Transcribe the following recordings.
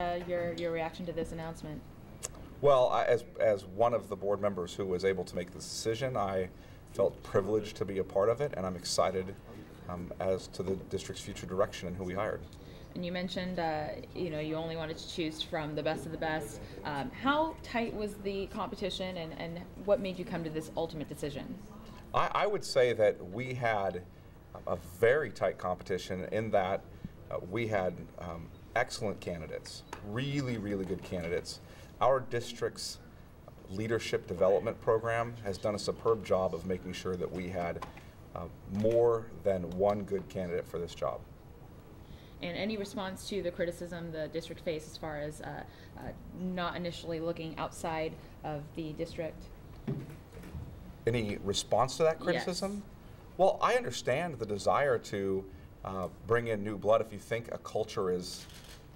uh, your, your reaction to this announcement? Well, I, as, as one of the board members who was able to make this decision, I felt privileged to be a part of it, and I'm excited um, as to the district's future direction and who we hired. And you mentioned, uh, you know, you only wanted to choose from the best of the best. Um, how tight was the competition, and, and what made you come to this ultimate decision? I, I would say that we had a very tight competition in that uh, we had um, excellent candidates, really, really good candidates. Our district's leadership development program has done a superb job of making sure that we had uh, more than one good candidate for this job. And any response to the criticism the district faced as far as uh, uh, not initially looking outside of the district? Any response to that criticism? Yes. Well, I understand the desire to uh, bring in new blood if you think a culture is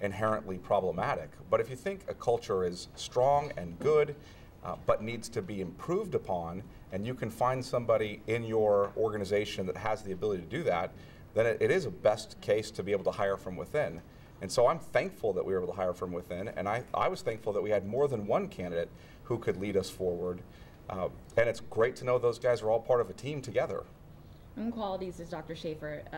inherently problematic. But if you think a culture is strong and good, uh, but needs to be improved upon, and you can find somebody in your organization that has the ability to do that, then it, it is a best case to be able to hire from within. And so I'm thankful that we were able to hire from within, and I, I was thankful that we had more than one candidate who could lead us forward. Uh, and it's great to know those guys are all part of a team together. Qualities does Dr. Schaefer uh,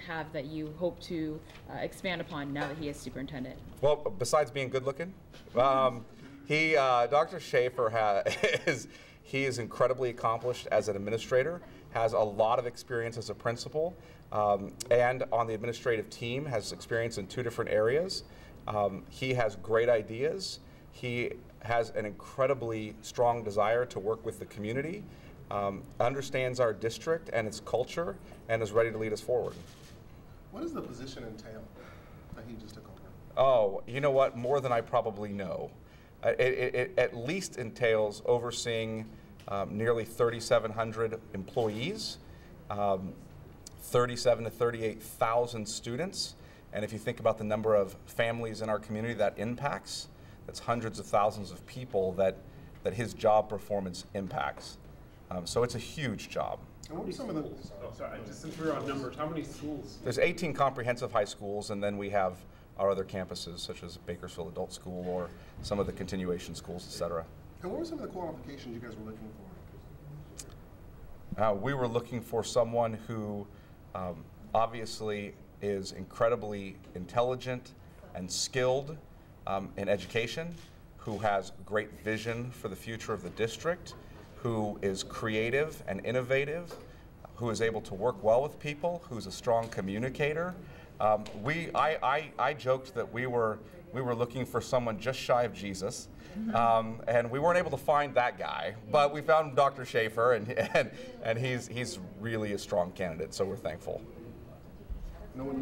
have that you hope to uh, expand upon now that he is superintendent? Well, besides being good looking, um, he, uh, Dr. Schaefer ha- is, he is incredibly accomplished as an administrator, has a lot of experience as a principal, um, and on the administrative team has experience in two different areas. Um, he has great ideas. He has an incredibly strong desire to work with the community, um, understands our district and its culture, and is ready to lead us forward. What does the position entail that he just took over? Oh, you know what? More than I probably know. Uh, it, it, it at least entails overseeing um, nearly 3,700 employees, um, 37 to 38,000 students, and if you think about the number of families in our community that impacts, that's hundreds of thousands of people that, that his job performance impacts. Um, so it's a huge job. And what are some of the, Oh, sorry, just since we're on numbers, how many schools? There's 18 comprehensive high schools, and then we have our other campuses, such as Bakersfield Adult School or some of the continuation schools, et cetera. and what were some of the qualifications you guys were looking for? Uh, we were looking for someone who um, obviously is incredibly intelligent and skilled um, in education, who has great vision for the future of the district, who is creative and innovative, who is able to work well with people, who's a strong communicator. Um, we, I, I, I joked that we were, we were looking for someone just shy of Jesus, um, and we weren't able to find that guy, but we found Dr. Schaefer, and, and, and he's, he's really a strong candidate, so we're thankful. No one